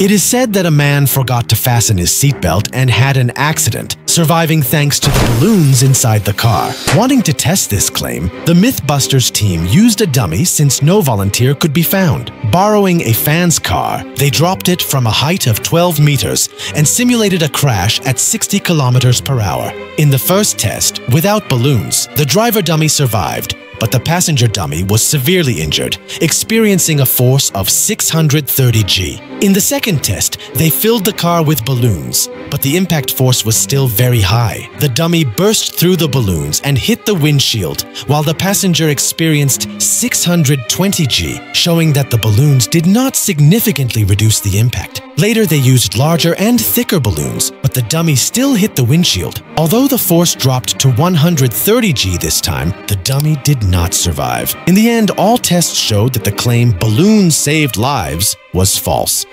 It is said that a man forgot to fasten his seatbelt and had an accident, surviving thanks to the balloons inside the car. Wanting to test this claim, the Mythbusters team used a dummy since no volunteer could be found. Borrowing a fan's car, they dropped it from a height of 12 meters and simulated a crash at 60 kilometers per hour. In the first test, without balloons, the driver dummy survived, but the passenger dummy was severely injured, experiencing a force of 630 G. In the second test, they filled the car with balloons, but the impact force was still very high. The dummy burst through the balloons and hit the windshield, while the passenger experienced 620 G, showing that the balloons did not significantly reduce the impact. Later, they used larger and thicker balloons, but the dummy still hit the windshield. Although the force dropped to 130 G this time, the dummy did not survive. In the end, all tests showed that the claim balloons saved lives was false.